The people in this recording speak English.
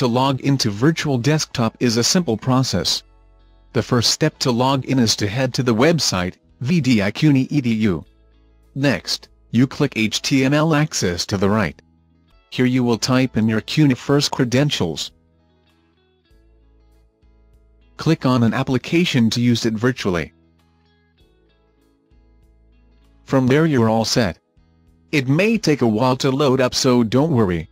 to log into Virtual Desktop is a simple process. The first step to log in is to head to the website, vdi.cuny.edu. Next, you click HTML Access to the right. Here you will type in your CUNY first credentials. Click on an application to use it virtually. From there you're all set. It may take a while to load up so don't worry,